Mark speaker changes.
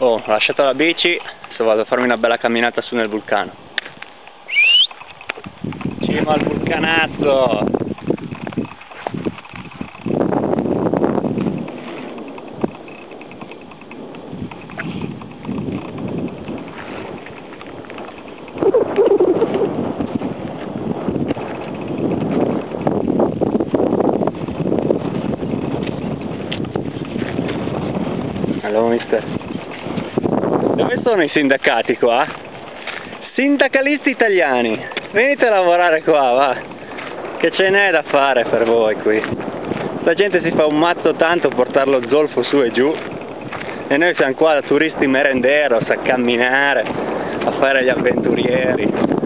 Speaker 1: Oh, ho lasciato la bici, adesso vado a farmi una bella camminata su nel vulcano. Cima al vulcanazzo! Allora mister. Dove sono i sindacati qua? Sindacalisti italiani, venite a lavorare qua, va. Che ce n'è da fare per voi qui. La gente si fa un mazzo tanto a portare lo zolfo su e giù e noi siamo qua da turisti merenderos a camminare, a fare gli avventurieri.